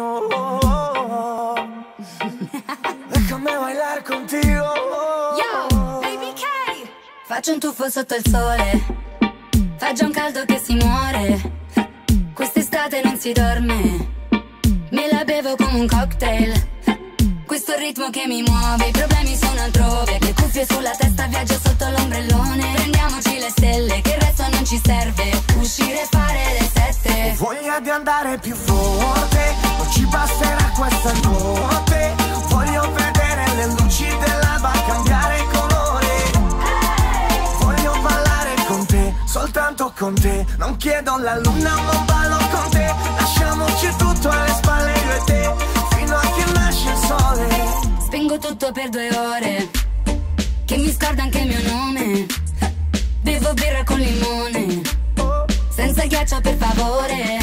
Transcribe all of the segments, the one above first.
no. Déjame bailar contigo. Yo, baby K. Faccio un tuffo sotto il sole. Fa già un caldo che si muore. Quest'estate non si dorme. Me la bevo come un cocktail. Questo ritmo che mi muove, i problemi sono altrove. Le cuffie sulla testa, viaggio sotto l'ombrellone. Prendiamoci le stelle, che il resto non ci serve. Uscire e fare le sette. Ho voglia di andare più forte, non ci basterà questa notte. Voglio vedere le luci dell'alba cambiare colore. Voglio ballare con te, soltanto con te. Non chiedo la luna, ma ballo con te. Lasciamoci tutto alle spalle io e te, sole. Spengo tutto per due ore. Che mi scorda anche il mio nome. Bevo birra con limone. Senza ghiaccio per favore.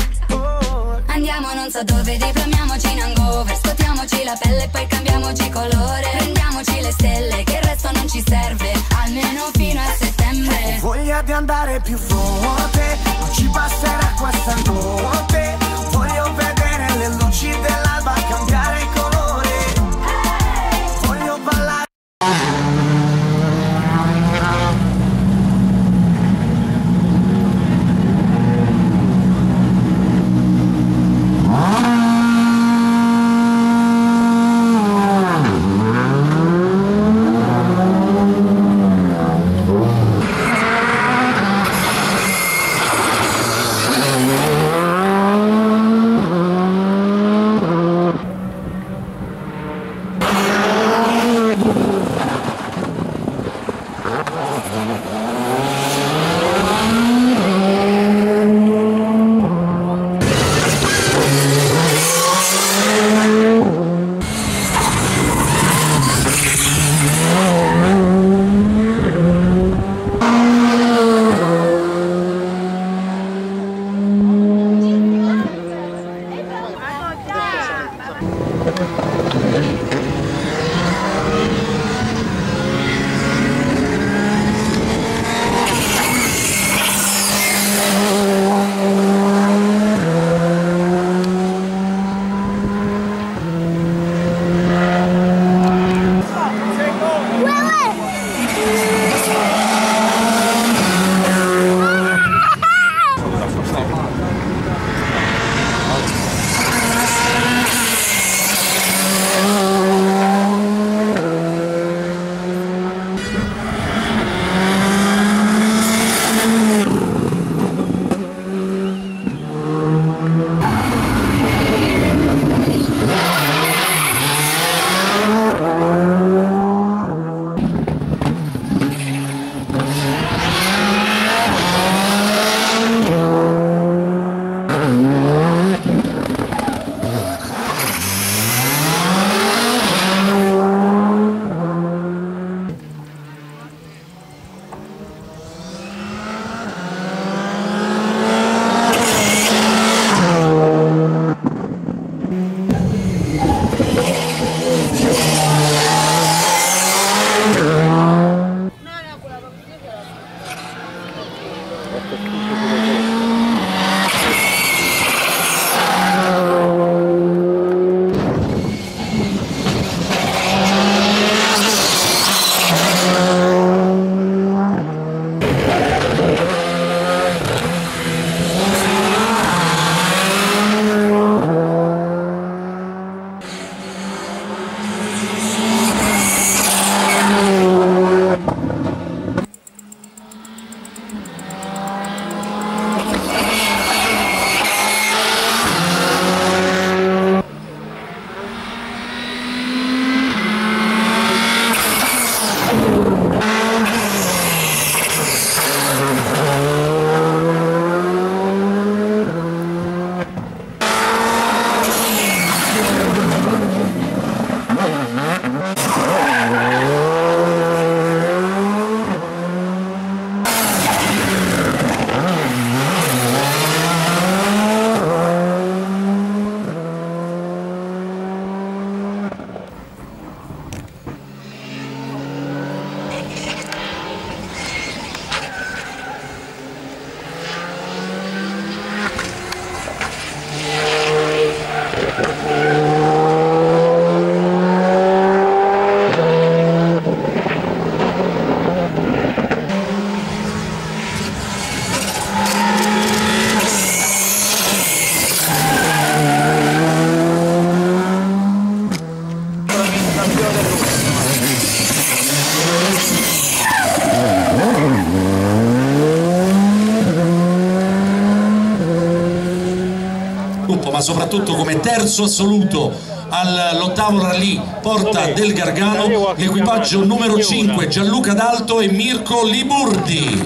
Andiamo non so dove, diplomiamoci in hangover. Scotiamoci la pelle e poi cambiamoci colore. Prendiamoci le stelle, che il resto non ci serve. Almeno fino a settembre. Voglia di andare più forte, non ci basterà questa notte. ma soprattutto come terzo assoluto all'ottavo rally Porta del Gargano l'equipaggio numero 5 Gianluca D'Alto e Mirko Liburdi.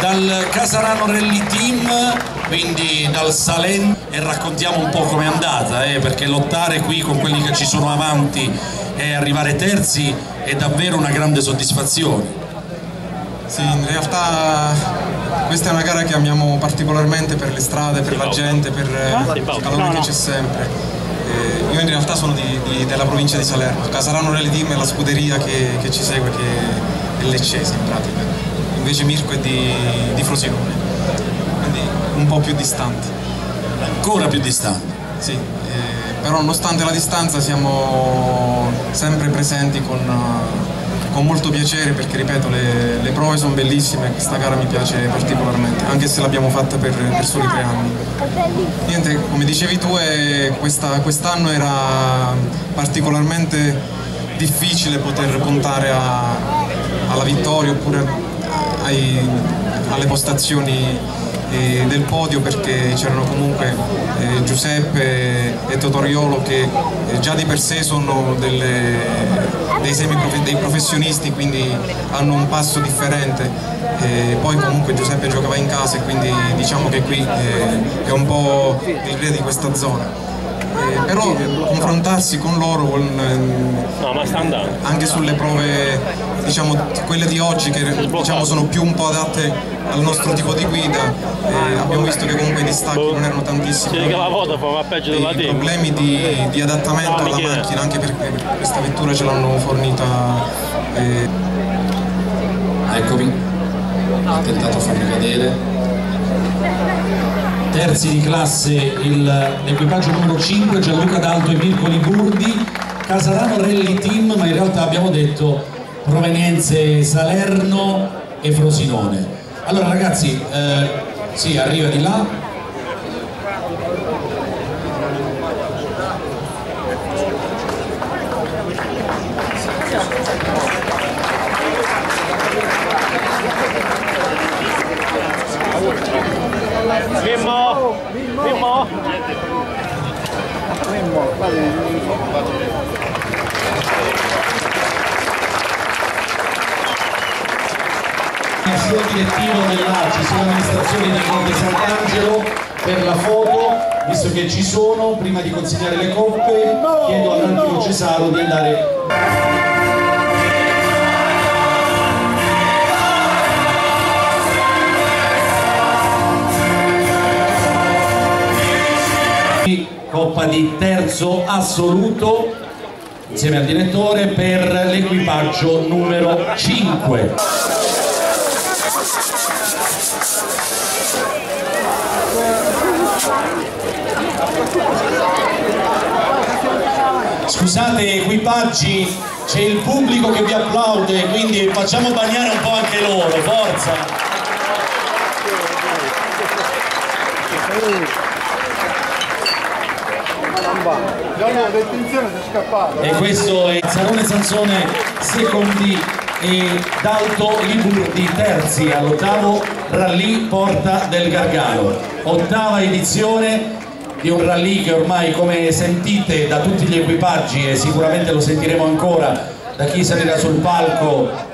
Dal Casarano Rally Team quindi dal Salento, e raccontiamo un po' com'è andata, eh, perché lottare qui con quelli che ci sono avanti e arrivare terzi è davvero una grande soddisfazione. Sì, in realtà questa è una gara che amiamo particolarmente per le strade, per la gente, per eh, il calore che c'è sempre. Eh, io in realtà sono di, di, della provincia di Salerno, Casarano Rally Team è la scuderia che, che ci segue, che è leccese in pratica. Invece Mirko è di, di Frosinone, un po' più distanti. Ancora più distanti? Sì, eh, però nonostante la distanza siamo sempre presenti con con molto piacere perché ripeto le, le prove sono bellissime e questa gara mi piace particolarmente anche se l'abbiamo fatta per, per, soli tre anni niente come dicevi tu eh, quest'anno quest era particolarmente difficile poter puntare a, alla vittoria oppure ai, alle postazioni eh, del podio perché c'erano comunque eh, Giuseppe e Totoriolo che eh, già di per sé sono delle, dei, dei, professionisti quindi hanno un passo differente. Poi comunque Giuseppe giocava in casa e quindi diciamo che qui eh, è un po' il re di questa zona però confrontarsi con loro con, eh, anche sulle prove diciamo quelle di oggi che diciamo, sono più un po' adatte al nostro tipo di guida. Eh, abbiamo visto che comunque i distacchi non erano tantissimi. I problemi di, di adattamento alla macchina anche perché questa vettura ce l'hanno fornita eh. eccomi. Ho tentato di farmi vedere terzi di classe l'equipaggio numero 5 Gianluca D'Alto e Mirko Liburdi Casarano Rally Team ma in realtà abbiamo detto provenienze Salerno e Frosinone. Allora ragazzi eh, sì arriva di là Mimmo, sia direttivo dell'ACI sia l'amministrazione di Conte Sant'Angelo per la foto, visto che ci sono, prima di consegnare le coppe chiedo all'Antino Cesaro di andare Coppa di terzo assoluto insieme al direttore per l'equipaggio numero 5. Scusate equipaggi, c'è il pubblico che vi applaude, quindi facciamo bagnare un po' anche loro, forza! Già detenzione si è scappato. E questo è Sarone Sansone secondi e Dalto Liburdi terzi all'ottavo rally Porta del Gargano. Ottava edizione di un rally che ormai come sentite da tutti gli equipaggi e sicuramente lo sentiremo ancora da chi salirà sul palco